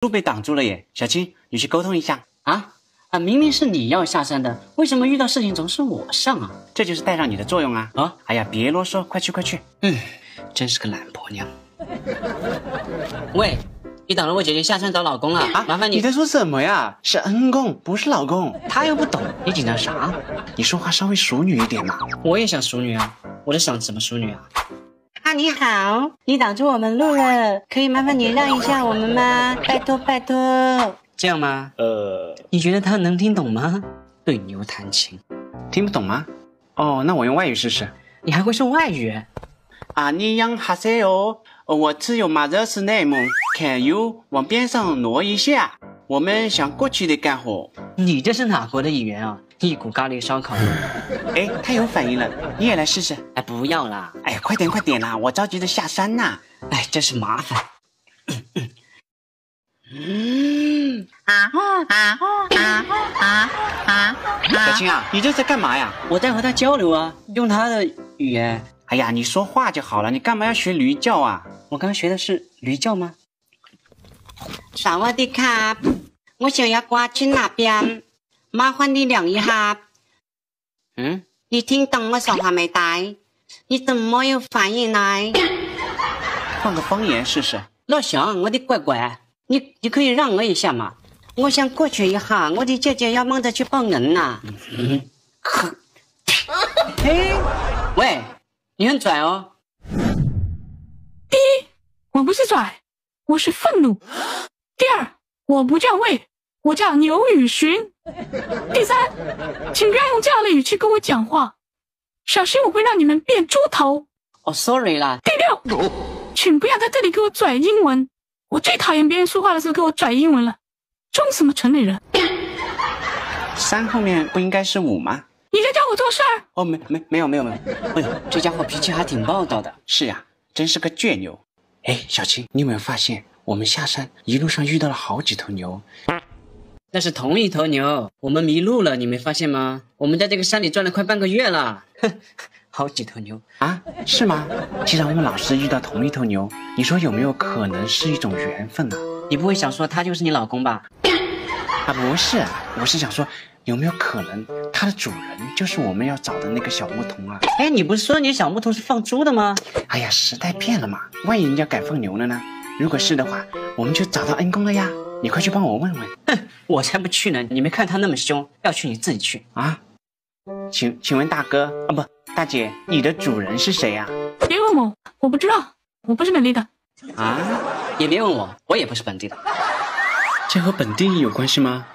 路被挡住了耶。小青，你去沟通一下。啊啊！明明是你要下山的，为什么遇到事情总是我上啊？这就是带上你的作用啊！啊，哎呀，别啰嗦，快去快去。嗯，真是个懒婆娘。喂，你挡着我姐姐下山找老公了啊！麻烦你。你在说什么呀？是恩公，不是老公。他又不懂，你紧张啥？你说话稍微淑女一点嘛。我也想淑女啊，我在想怎么淑女啊？啊，你好，你挡住我们路了，可以麻烦你让一下我们吗？拜托拜托。这样吗？呃，你觉得他能听懂吗？对牛弹琴，听不懂吗？哦，那我用外语试试。你还会说外语？啊，你养哈塞哦，What's your mother's name？Can you 往边上挪一下？我们想过去的干活。你这是哪国的语言啊？一股咖喱烧烤味。哎，他有反应了，你也来试试。哎，不要啦！哎，快点快点啦，我着急着下山呐。哎，真是麻烦。嗯啊啊啊啊啊！小青啊，你这在干嘛呀？我在和他交流啊，用他的语言。哎呀，你说话就好了，你干嘛要学驴叫啊？我刚学的是驴叫吗？萨瓦迪卡，我想要刮去那边，麻烦你量一下。嗯，你听懂我说话没得？你怎么有反应呢？换个方言试试。老乡，我的乖乖，你你可以让我一下嘛？我想过去一下，我的姐姐要忙着去报恩呐。嗯，可，嘿，喂，你很拽哦。第一，我不是拽，我是愤怒。第二，我不叫喂，我叫牛雨荨。第三，请不要用这样的语气跟我讲话，小心我会让你们变猪头。哦，sorry 啦。第六，请不要在这里给我拽英文，我最讨厌别人说话的时候给我拽英文了，装什么城里人？三后面不应该是五吗？你在教我做事儿？哦，没没没有没有没有。哎呦，这家伙脾气还挺暴躁的。是呀，真是个倔牛。哎，小青，你有没有发现我们下山一路上遇到了好几头牛？那是同一头牛，我们迷路了，你没发现吗？我们在这个山里转了快半个月了，哼，好几头牛啊？是吗？既然我们老是遇到同一头牛，你说有没有可能是一种缘分呢？你不会想说他就是你老公吧？啊，不是，我是想说有没有可能它的主人就是我们要找的那个小牧童啊？哎，你不是说你小牧童是放猪的吗？哎呀，时代变了嘛，万一人家改放牛了呢？如果是的话，我们就找到恩公了呀！你快去帮我问问。哼，我才不去呢！你没看他那么凶，要去你自己去啊。请请问大哥啊，不，大姐，你的主人是谁呀？别问我，我不知道，我不是本地的。啊，也别问我，我也不是本地的。这和本地有关系吗？